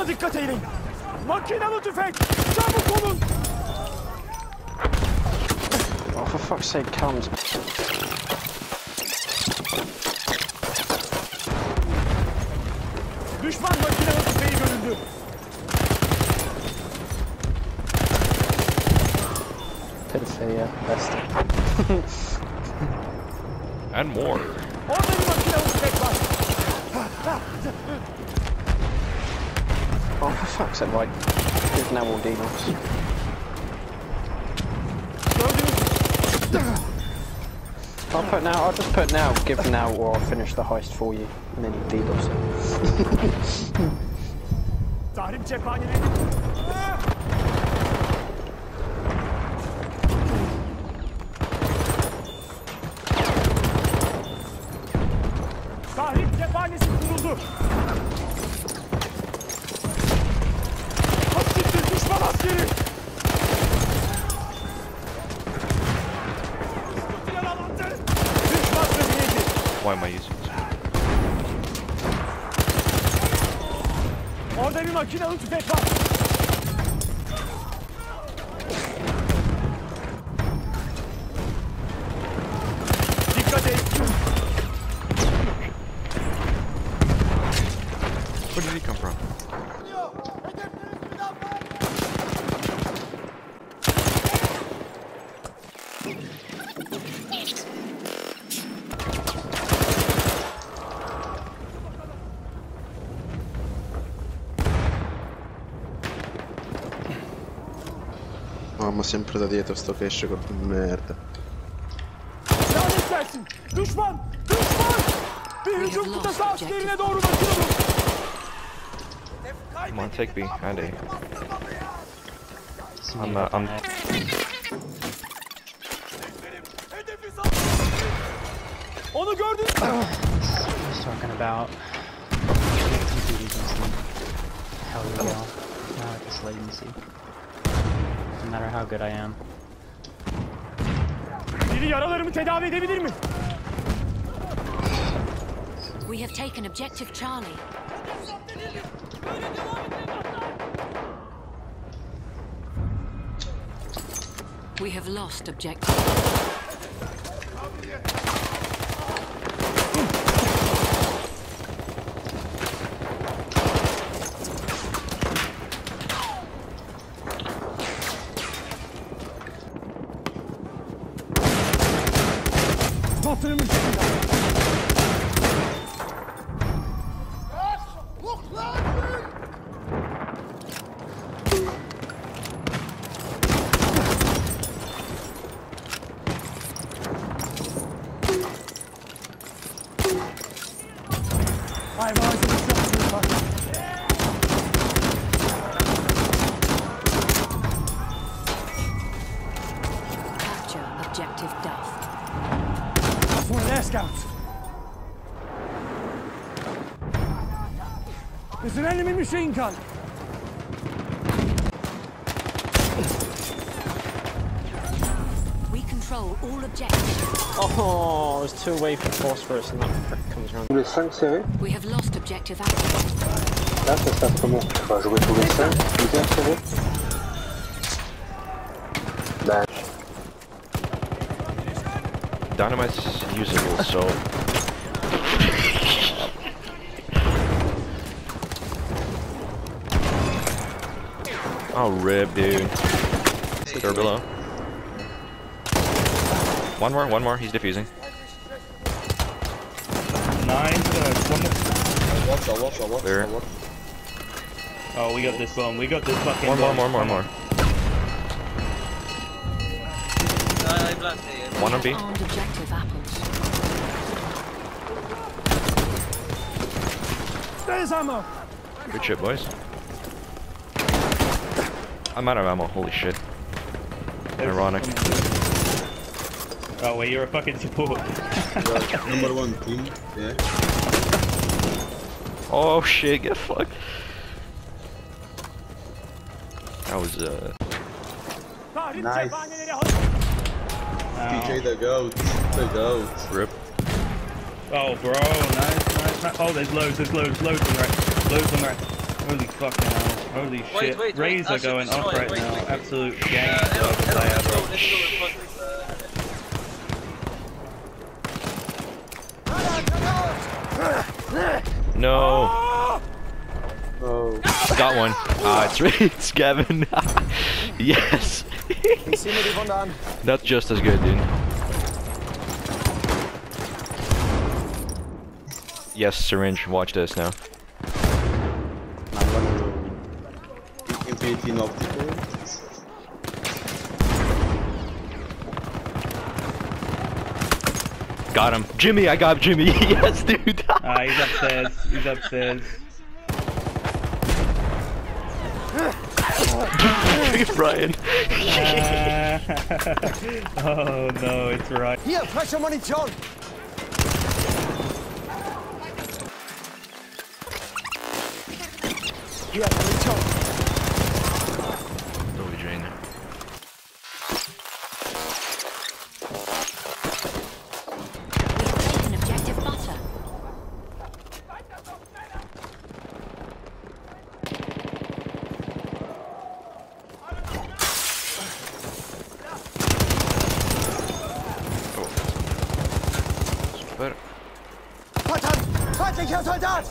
Sola dikkat eyleyin. Makinalı tüfek. Çabuk olun. Oh, for fuck's sake, comes. Düşman makinalı tüfeği görüldü. Didn't say yeah, best. And more. Orada bir makinalı tüfek var. Oh, for fuck's sake, right. Give now all. Gördünüz. I'll put now, I'll just put now, give now, or I'll finish the heist for you, and then you DDoS it. Cephanesi kuruldu. Why am I using this? Orada bir makinalı tüfek var. Dikkat et. Where did he come from? Mamma sempre da dietro sto che esce con merda. Lanet gelsin. Düşman! Düşman! Bir hücum kıtası askerine doğru bakıyorum. Come on, take B. And A. I'm not. I'm. Onu gördün mü? Just talking about. Hell yeah. Like this latency. No matter how good I am. Biri yaralarımı tedavi edebilir mi? We have taken objective Charlie. We have lost objective. Batırılmış. Ay enemy machine gun. We control all objectives. Oh, I was too away from phosphorus and that prick comes around. Tous les 5 serrés We have lost objective Apple. Là, ça se passe comment On va jouer tous les 5, bien serrés Bah, Dynamite's usable, so. Oh, rib, dude. They're below. One more, one more. He's diffusing. Nine, uh, one more. There. Oh, we got this bomb. We got this fucking One more, bomb. more, more, more. One on B. Armed objective apples. There's ammo. Good shit, boys. I'm out of ammo. Holy shit. There's- Ironic. Oh, wait, you're a fucking support. Number one team, yeah. Oh shit, get fucked. That was uh. Nice. cephaneleri. DJ the goat, the goat. Rip. Oh, bro, nice, nice, nice. Oh, there's loads, there's loads, loads on the right, loads on the right. Holy fucking hell. Holy Wait, shit. wait, wait, Rays I are going off it, right wait, now. wait, wait. Absolute Uh, gangster let's go, player, let's go, go No. Oh. Got one. Ah, it's it's Gavin. yes. Ich sehe mir die Wunde an. That's just as good, dude. Yes, syringe. Watch this now. 18 optical. Got him. Jimmy, I got Jimmy. yes, dude. Ah, uh, he's upstairs. He's upstairs. Brian. uh, oh no, it's right. Here, pressure money, John. Here, money, John. Feindlicher Soldat!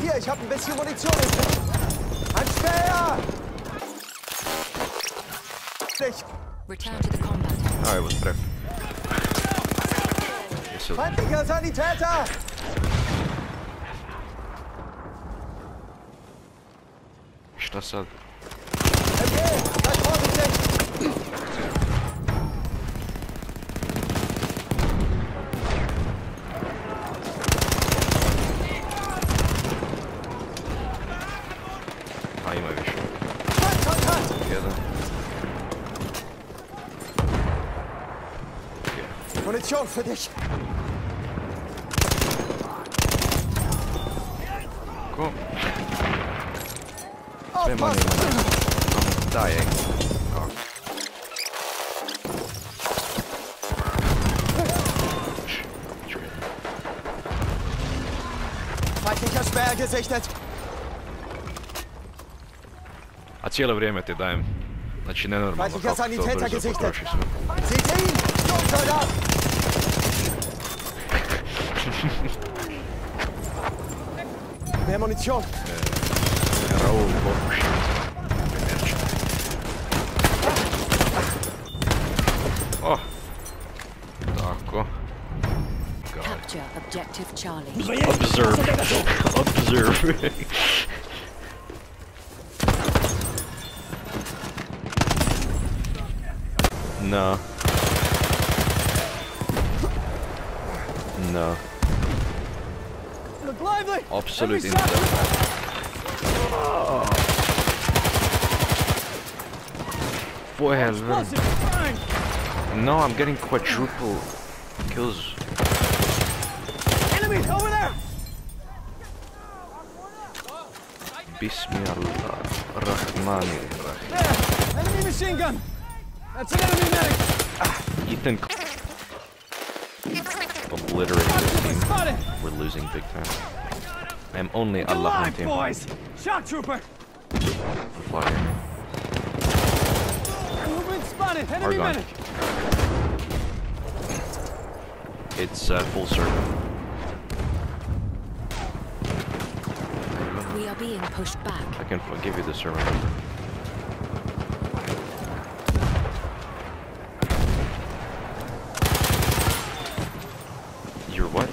Hier, ich habe ein bisschen Munition. Ein Speer! Nicht. Return to the combat. Ah, was prep. So, Feindlicher Sanitäter! das dann. Einmal geschossen. Gerne. Okay. Munition für dich! Nehmen wir, nehmen wir. Da, ey. Feindlicher Sperr gesichtet. A cijelo vrijeme ti dajem. Znači nenormalno kako to brzo potrošiš. Mehr Munition! Äh. Bokušić. Penerča. Oh. Tako. Capture objective Charlie. Observe. Observe. no. No. Look lively! Absolute Every shot- instant. For helvete. Explosive! Fine! No, I'm getting quadruple kills. Enemy over there! Bismillah. Rahmani Rahim. Enemy machine gun! That's an enemy medic! Ah, Ethan. Obliterating this team. We're losing big time. I'm only Allah Alive, boys! Shock trooper! Fire. Movement spotted! Enemy Argon. medic! It's uh, full circle. We are being pushed back. I can f- give you the server. Your what?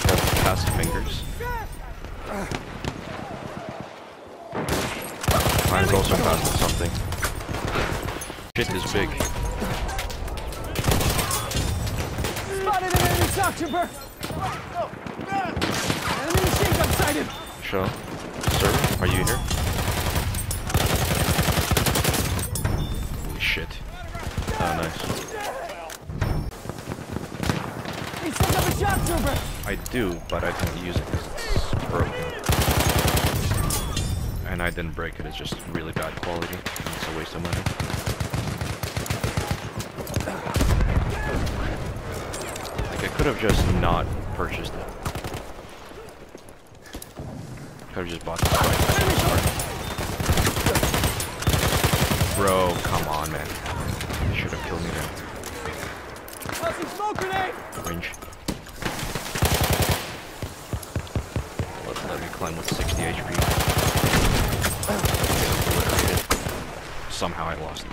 You have fast fingers. Mine's also fast at something. Shit is big. Spotted shock trooper! Enemy machine gun sighted! Show. Sir, are you here? Holy shit. Oh, nice. He sent up a shock trooper! I do, but I don't use it because it's broken. And I didn't break it, it's just really bad quality. It's a waste of money. Like, I could have just not purchased it. Could have just bought the Bro, come on, man. You Should have killed me grenade! Range. Let, let me climb with 60 HP. Somehow I lost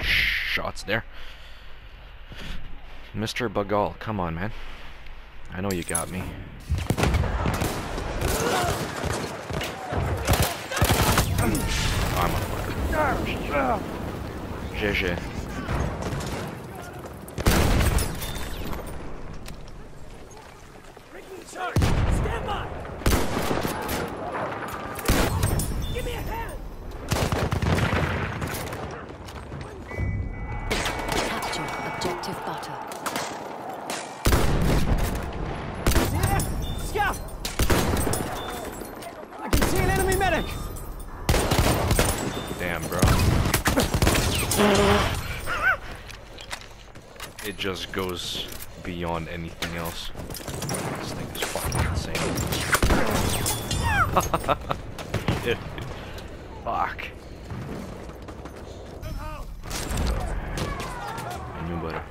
shots there. Mr. Bagal, come on, man. I know you got me. I'm on fire. GG. Stand by! Give me a hand! Capture objective butter. just goes beyond anything else. This thing is fucking insane. Fuck. I knew better.